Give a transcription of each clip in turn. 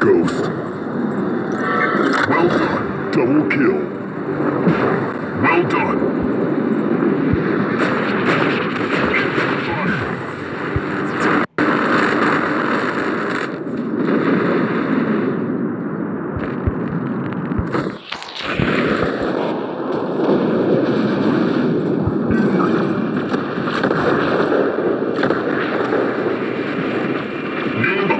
Ghost. Well done, double kill.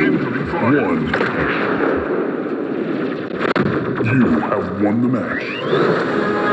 One. You have won the match.